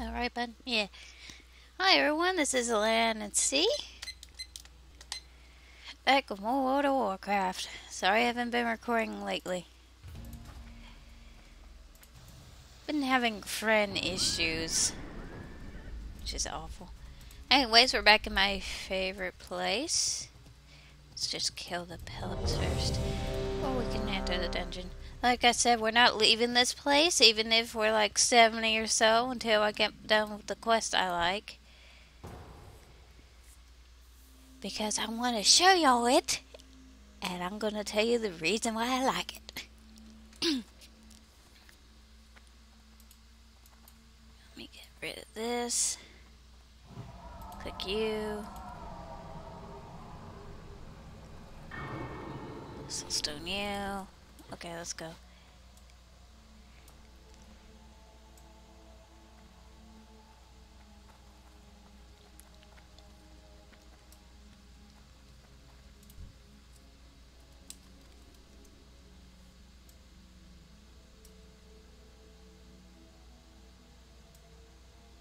Alright, bud? Yeah. Hi, everyone. This is Land and Sea. Back with more World of Warcraft. Sorry I haven't been recording lately. Been having friend issues. Which is awful. Anyways, we're back in my favorite place. Let's just kill the pellets first. Or we can enter the dungeon. Like I said, we're not leaving this place, even if we're like 70 or so, until I get done with the quest I like. Because I want to show y'all it, and I'm going to tell you the reason why I like it. Let me get rid of this. Click you. Soulstone you. Okay, let's go.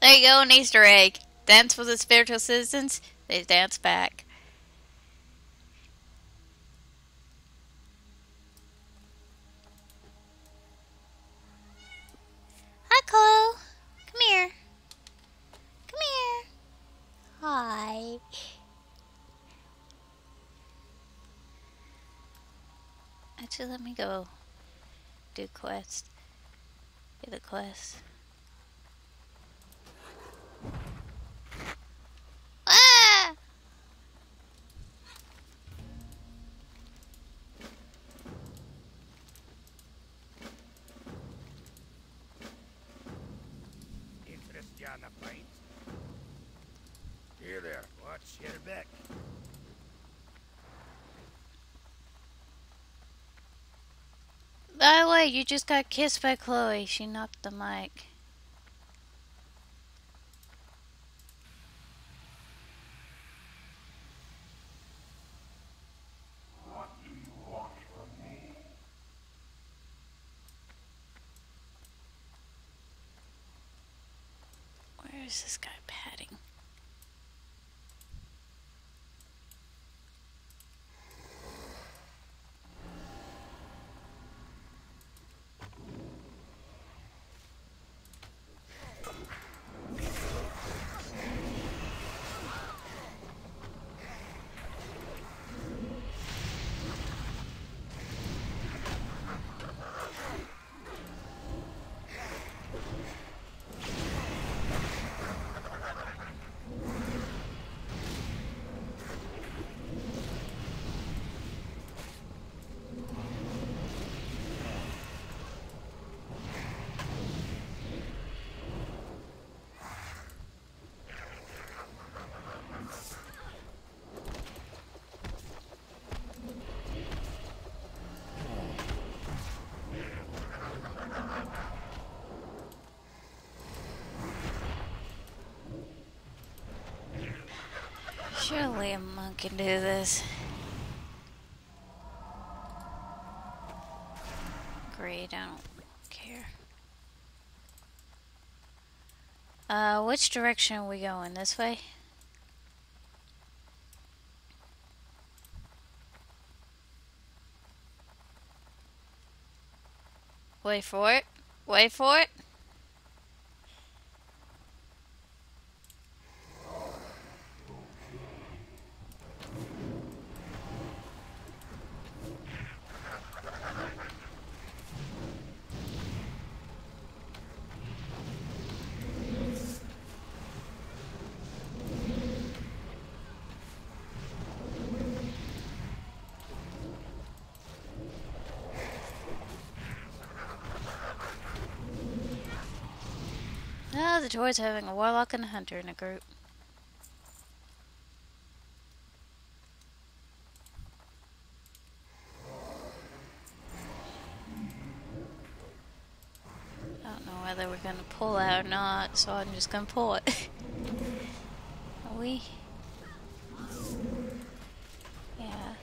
There you go, an Easter egg. Dance for the spiritual citizens, they dance back. Hi, Chloe. Come here. Come here. Hi. Actually, let me go do quest. Get a quest. Way, you just got kissed by Chloe. She knocked the mic. Where is this guy padding? Surely a monk can do this. Great, I don't care. Uh, which direction are we going? This way? Wait for it. Wait for it. The having a warlock and a hunter in a group. I don't know whether we're gonna pull out or not, so I'm just gonna pull it. Are we? Yeah.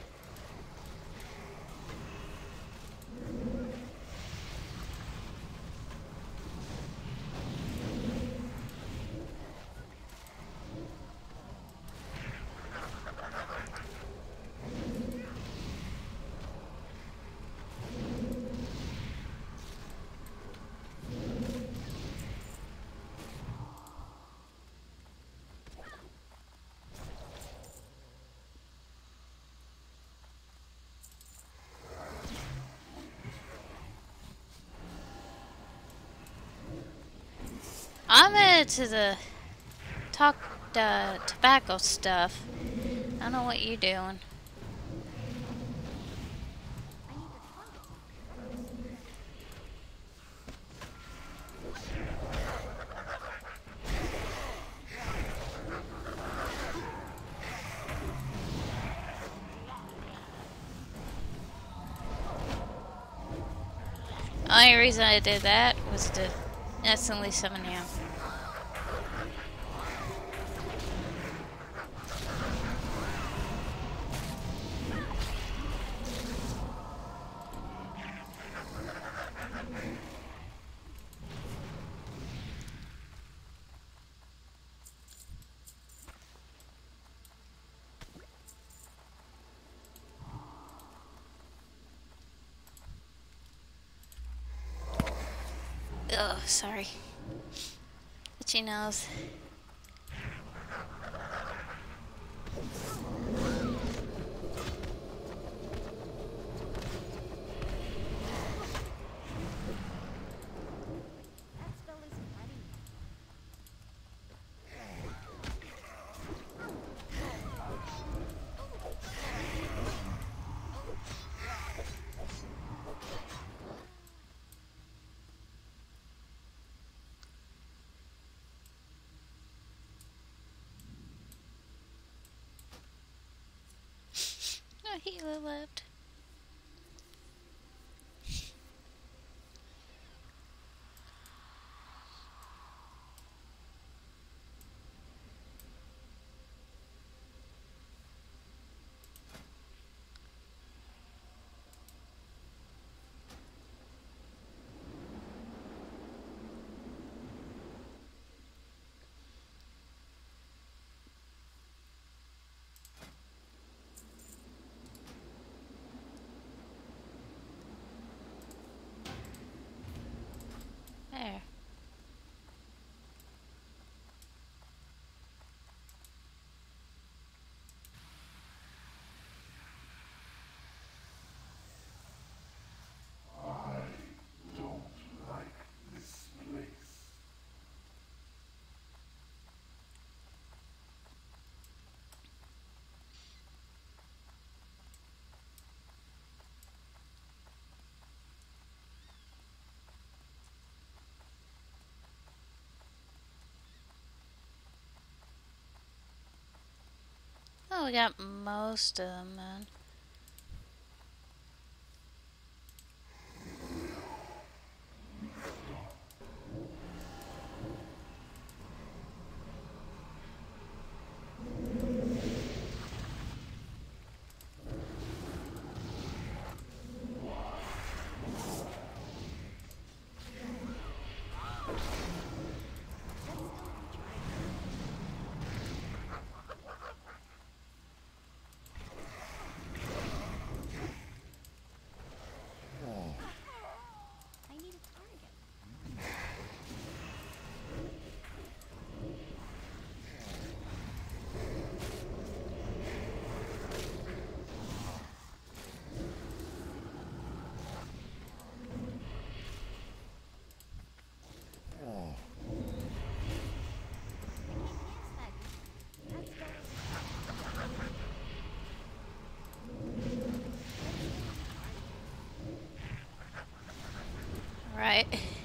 I'm into the talk uh, tobacco stuff. I don't know what you're doing. The Only reason I did that was to instantly summon him. Sorry. Itchy nose. Oh, healer we got most of them, man. it.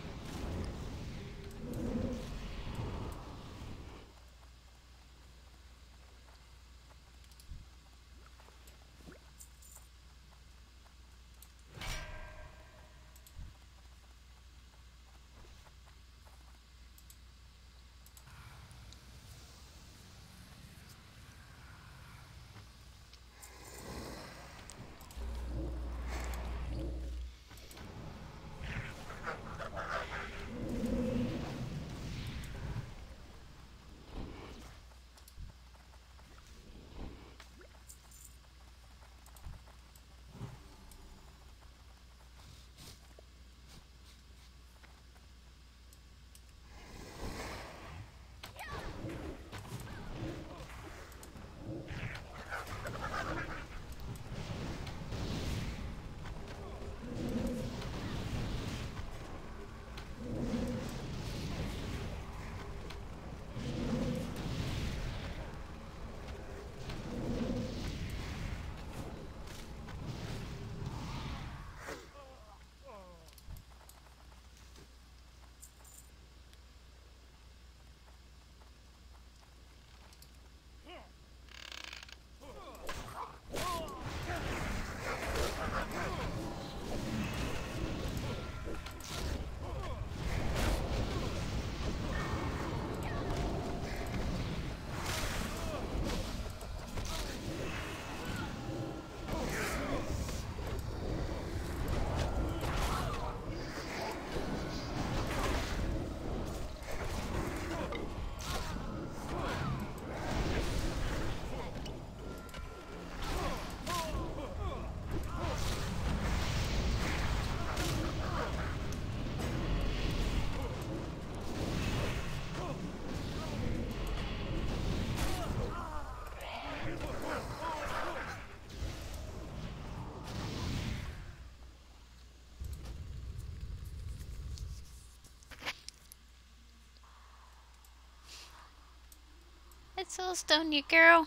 Soulstone, you girl.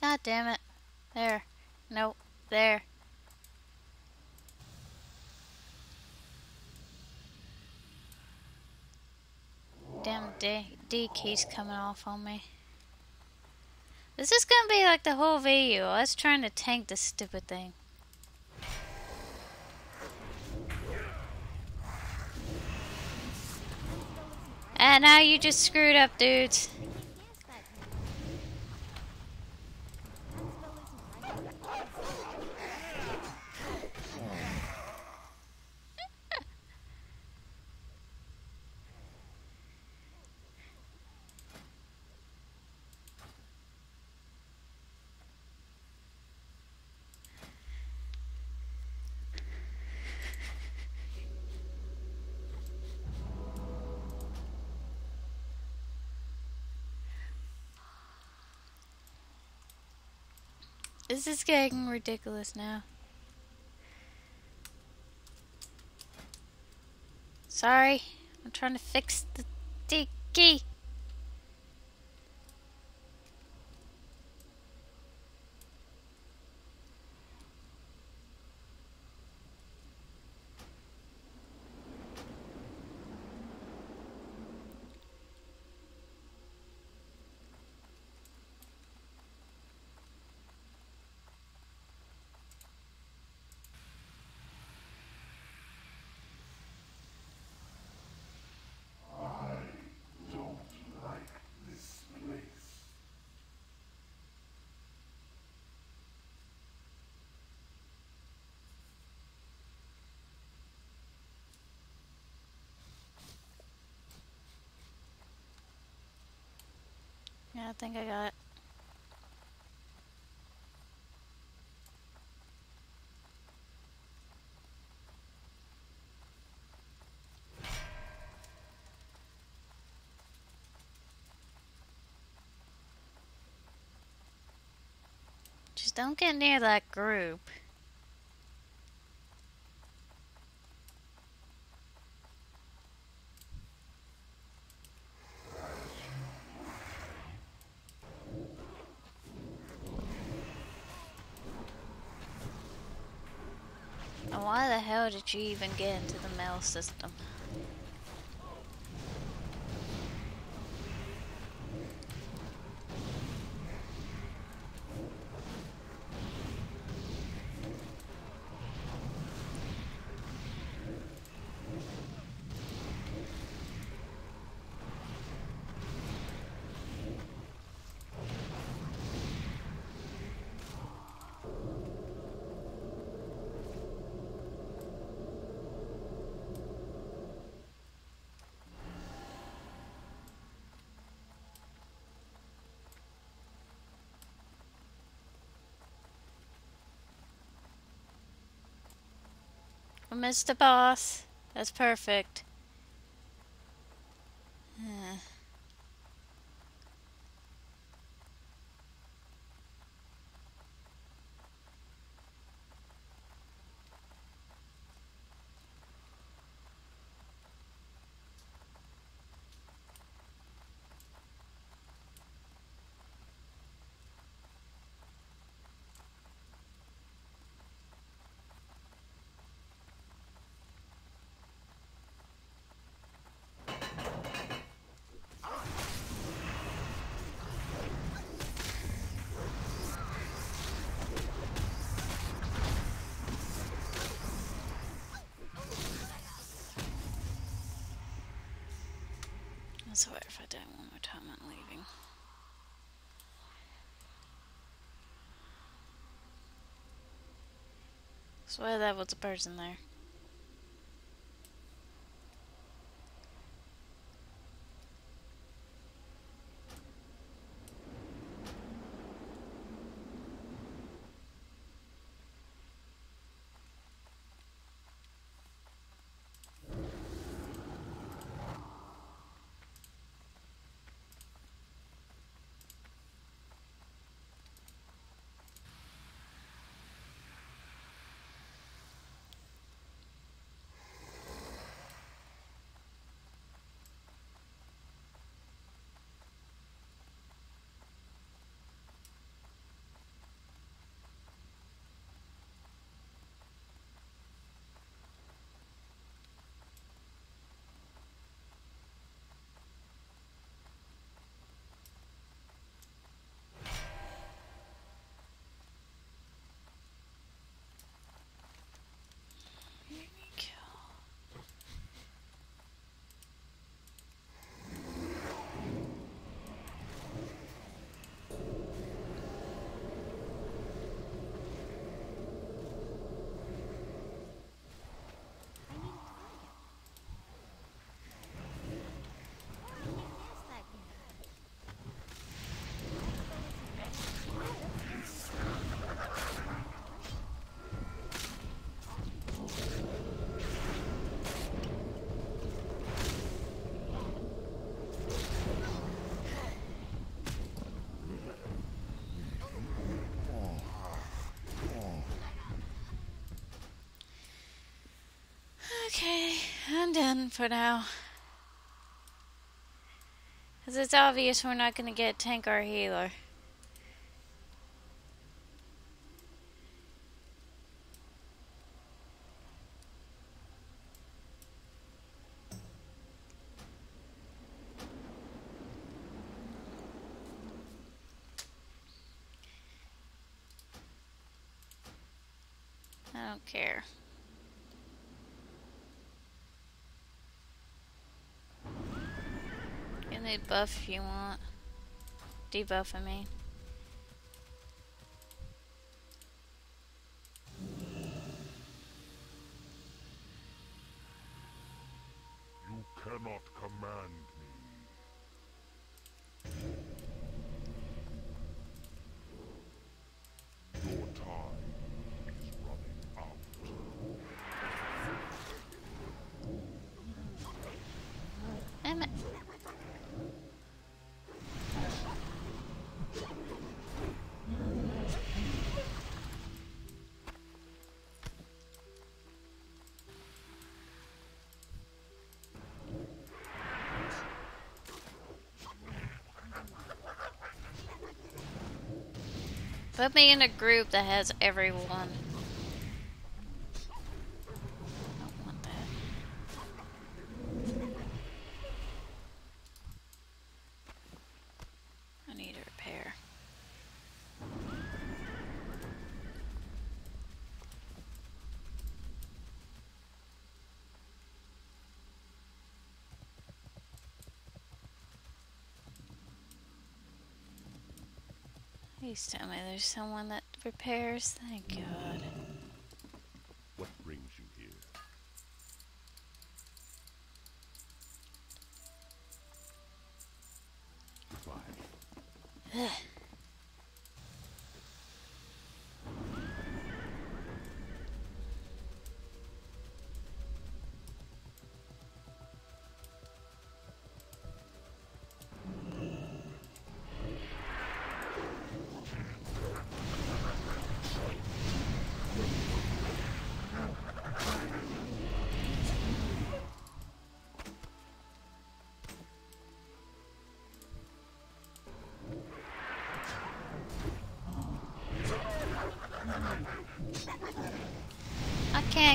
God damn it. There. Nope. There. D, keys coming off on me. This is gonna be like the whole video. Us trying to tank this stupid thing. And now you just screwed up, dudes. This is getting ridiculous now. Sorry, I'm trying to fix the D key. I don't like this place. Think I got. Just don't get near that group. And why the hell did you even get into the mail system? Mr. Boss. That's perfect. Uh. Swear if I die one more time, I'm leaving. Swear that was a person there. Done for now. Because it's obvious we're not going to get tank or healer. I don't care. You need buff if you want. Debuff, I mean. Put me in a group that has everyone. Don't want that. I need a repair. Please tell me there's someone that repairs. Thank God. What brings you here? Goodbye.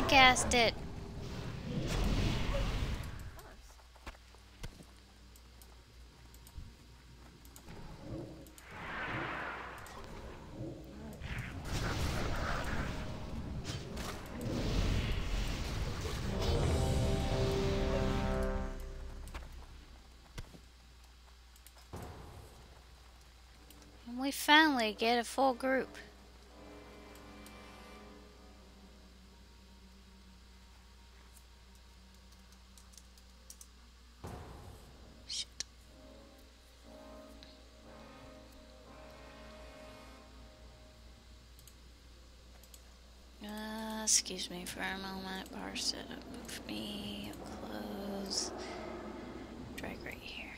Cast it. We finally get a full group. Excuse me for a moment. Bar setup. Move me. Close. Drag right here.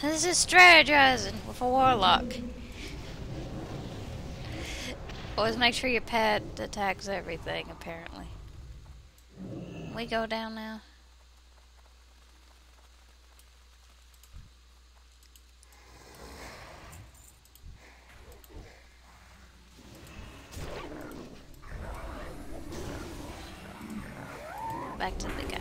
This is strategizing with a warlock. Always make sure your pet attacks everything, apparently. We go down now. Back to the guy.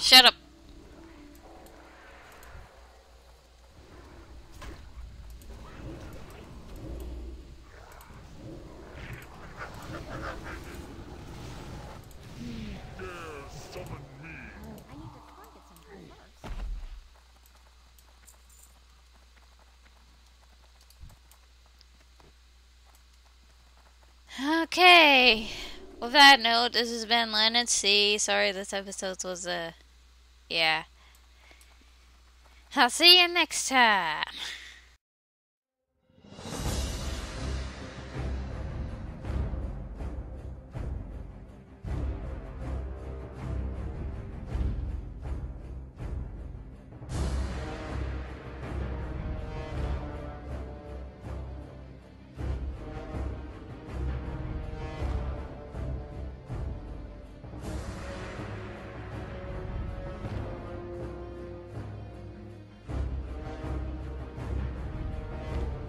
Shut up. Dare summon me. I need to target something first. Okay. With that note, this has been Leonard C. Sorry this episode was uh yeah. I'll see you next time.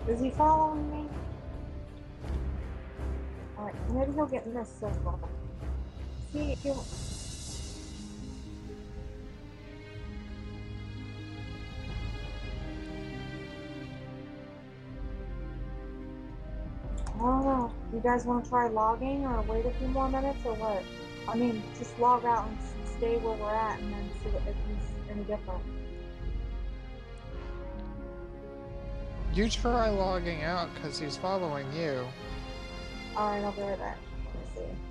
Is he following me? Alright, maybe he'll get missed so far. See, he'll... I don't know. You guys want to try logging or wait a few more minutes or what? I mean, just log out and stay where we're at and then see if he's any different. You try logging out because he's following you. Alright, I'll be right back. Let me see.